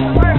Work,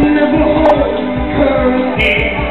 never hold her.